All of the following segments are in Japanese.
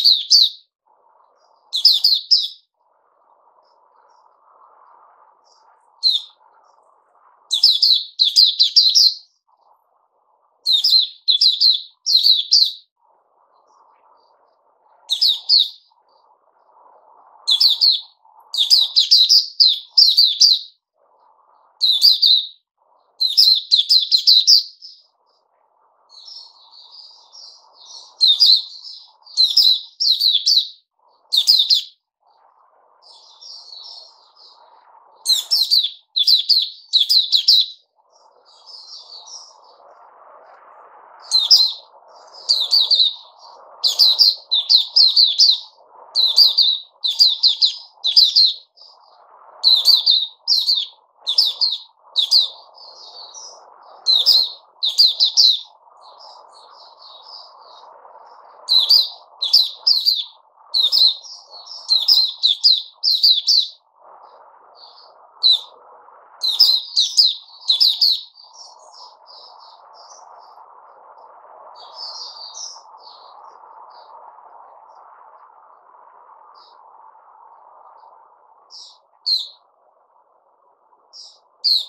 Thank you. you you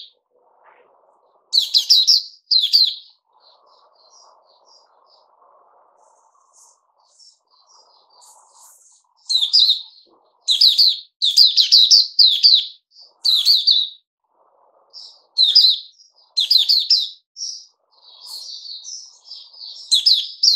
you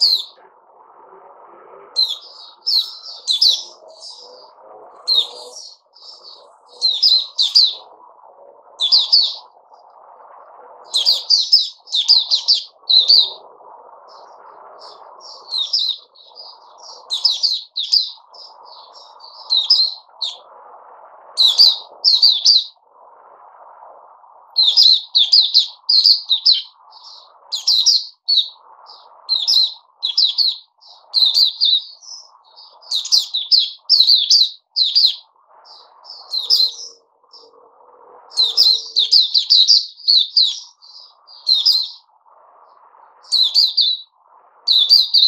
you ダウンタウン。